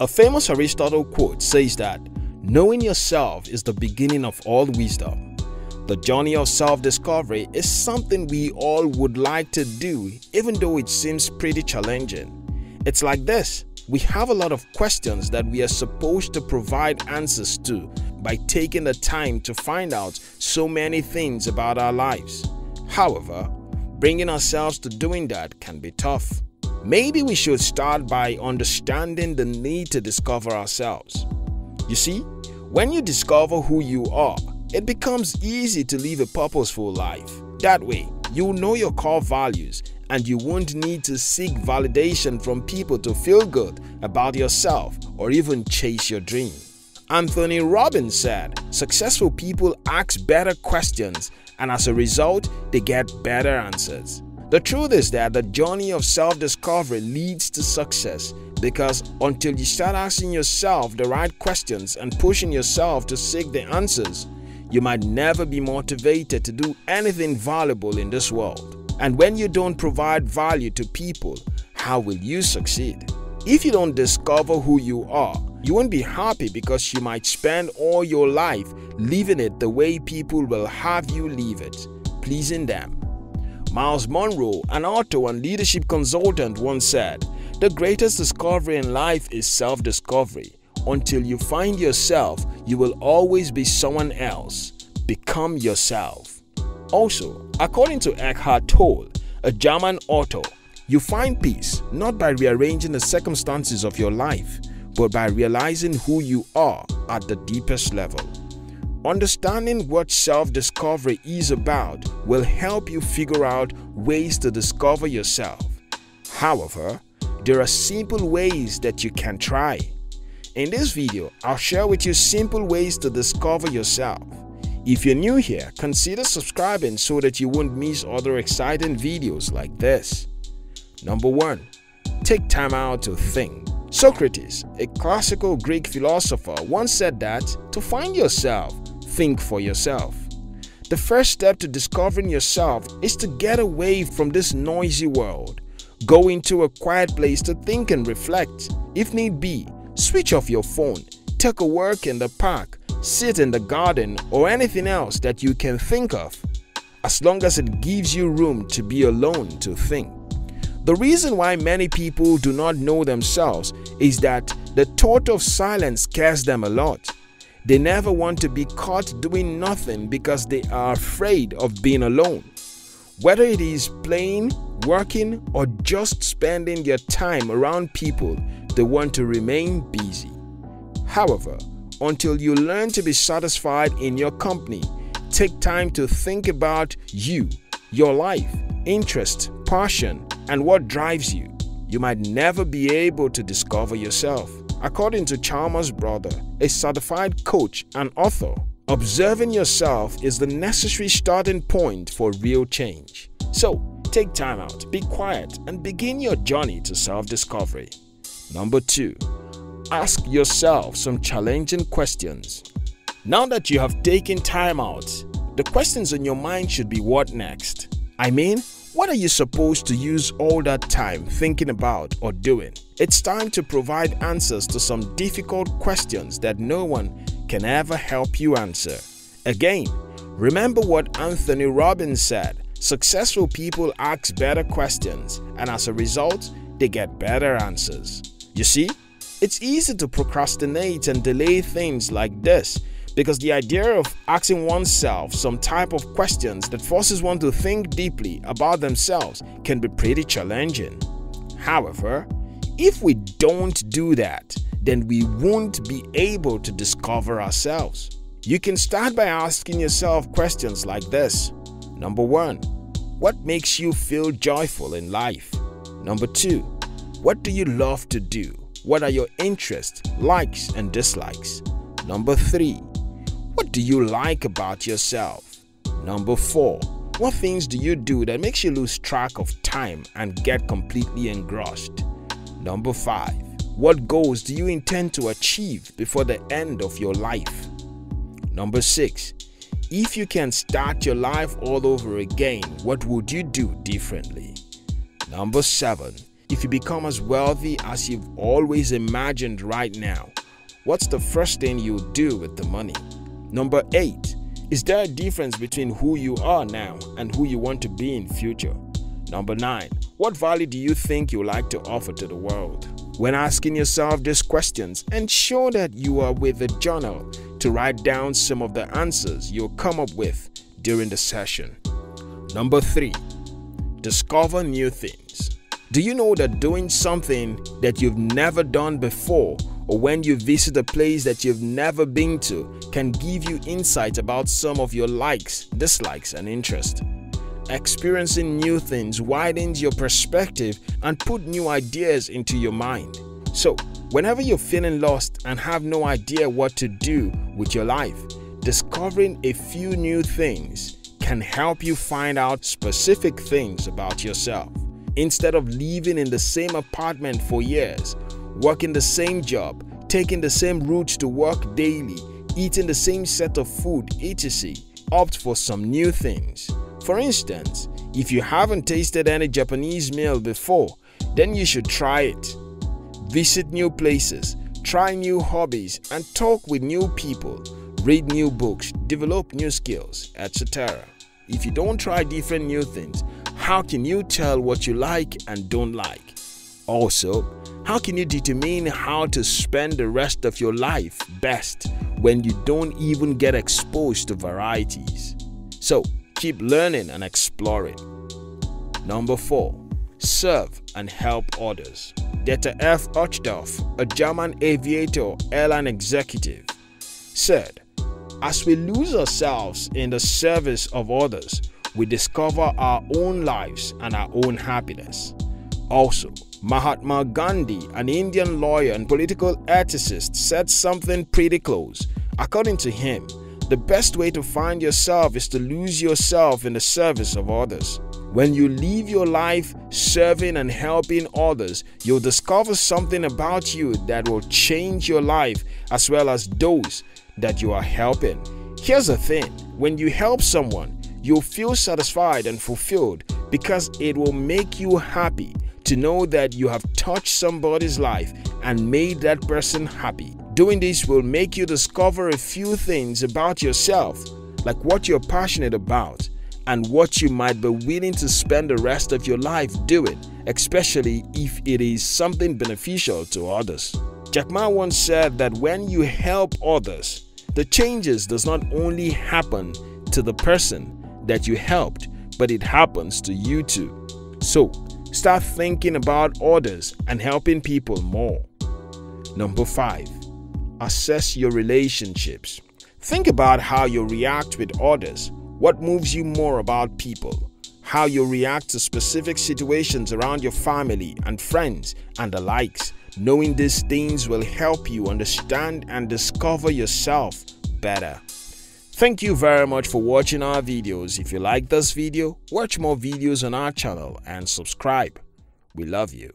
A famous Aristotle quote says that knowing yourself is the beginning of all wisdom. The journey of self-discovery is something we all would like to do even though it seems pretty challenging. It's like this, we have a lot of questions that we are supposed to provide answers to by taking the time to find out so many things about our lives. However, bringing ourselves to doing that can be tough. Maybe we should start by understanding the need to discover ourselves. You see, when you discover who you are, it becomes easy to live a purposeful life. That way, you'll know your core values and you won't need to seek validation from people to feel good about yourself or even chase your dream. Anthony Robbins said, Successful people ask better questions and as a result, they get better answers. The truth is that the journey of self discovery leads to success because until you start asking yourself the right questions and pushing yourself to seek the answers, you might never be motivated to do anything valuable in this world. And when you don't provide value to people, how will you succeed? If you don't discover who you are, you won't be happy because you might spend all your life living it the way people will have you live it, pleasing them. Myles Munroe, an author and leadership consultant, once said, The greatest discovery in life is self discovery. Until you find yourself, you will always be someone else. Become yourself. Also, according to Eckhart Tolle, a German author, you find peace not by rearranging the circumstances of your life, but by realizing who you are at the deepest level. Understanding what self discovery is about will help you figure out ways to discover yourself. However, there are simple ways that you can try. In this video, I'll share with you simple ways to discover yourself. If you're new here, consider subscribing so that you won't miss other exciting videos like this. Number 1. Take time out to think. Socrates, a classical Greek philosopher, once said that to find yourself, think for yourself. The first step to discovering yourself is to get away from this noisy world. Go into a quiet place to think and reflect. If need be, switch off your phone, take a walk in the park, sit in the garden, or anything else that you can think of, as long as it gives you room to be alone to think. The reason why many people do not know themselves is that the thought of silence scares them a lot. They never want to be caught doing nothing because they are afraid of being alone. Whether it is playing, working, or just spending their time around people, they want to remain busy. However, until you learn to be satisfied in your company, take time to think about you, your life, interest, passion, and what drives you. You might never be able to discover yourself. According to Chalmers Brothers, a certified coach and author, observing yourself is the necessary starting point for real change. So, take time out, be quiet, and begin your journey to self discovery. Number 2. Ask yourself some challenging questions. Now that you have taken time out, the questions on your mind should be what next? I mean, what are you supposed to use all that time thinking about or doing? It's time to provide answers to some difficult questions that no one can ever help you answer. Again, remember what Anthony Robbins said successful people ask better questions, and as a result, they get better answers. You see, it's easy to procrastinate and delay things like this because the idea of asking oneself some type of questions that forces one to think deeply about themselves can be pretty challenging. However, if we don't do that, then we won't be able to discover ourselves. You can start by asking yourself questions like this. Number 1. What makes you feel joyful in life? Number 2. What do you love to do? What are your interests, likes, and dislikes? Number 3. What do you like about yourself? Number 4. What things do you do that makes you lose track of time and get completely engrossed? Number 5. What goals do you intend to achieve before the end of your life? Number 6. If you can start your life all over again, what would you do differently? Number 7. If you become as wealthy as you've always imagined right now, what's the first thing you'll do with the money? Number 8. Is there a difference between who you are now and who you want to be in future? Number 9. What value do you think you like to offer to the world? When asking yourself these questions, ensure that you are with a journal to write down some of the answers you'll come up with during the session. Number 3. Discover new things. Do you know that doing something that you've never done before or when you visit a place that you've never been to can give you insight about some of your likes, dislikes, and interests? Experiencing new things widens your perspective and put new ideas into your mind. So, whenever you're feeling lost and have no idea what to do with your life, discovering a few new things can help you find out specific things about yourself. Instead of living in the same apartment for years, working the same job, taking the same routes to work daily, eating the same set of food, etc., opt for some new things. For instance, if you haven't tasted any Japanese meal before, then you should try it. Visit new places, try new hobbies, and talk with new people, read new books, develop new skills, etc. If you don't try different new things, how can you tell what you like and don't like? Also, how can you determine how to spend the rest of your life best when you don't even get exposed to varieties? So, Keep learning and exploring. Number 4. Serve and help others. Dieter F. Uchtdorf, a German aviator airline executive, said, As we lose ourselves in the service of others, we discover our own lives and our own happiness. Also, Mahatma Gandhi, an Indian lawyer and political ethicist, said something pretty close. According to him, the best way to find yourself is to lose yourself in the service of others. When you live your life serving and helping others, you'll discover something about you that will change your life as well as those that you are helping. Here's the thing when you help someone, you'll feel satisfied and fulfilled because it will make you happy to know that you have touched somebody's life and made that person happy. Doing this will make you discover a few things about yourself, like what you're passionate about and what you might be willing to spend the rest of your life doing, especially if it is something beneficial to others. Jack Ma once said that when you help others, the changes does not only happen to the person that you helped, but it happens to you too. So, start thinking about others and helping people more. Number 5 assess your relationships. Think about how you react with others, what moves you more about people, how you react to specific situations around your family and friends and the likes. Knowing these things will help you understand and discover yourself better. Thank you very much for watching our videos. If you like this video, watch more videos on our channel and subscribe. We love you.